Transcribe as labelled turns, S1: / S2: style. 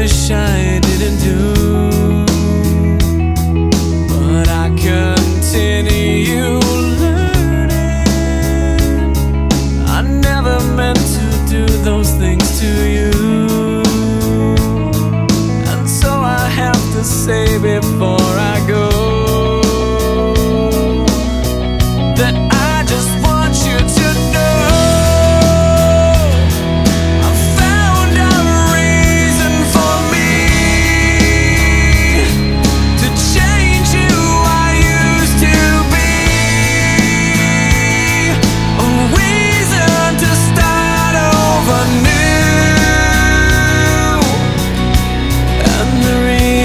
S1: wish I didn't do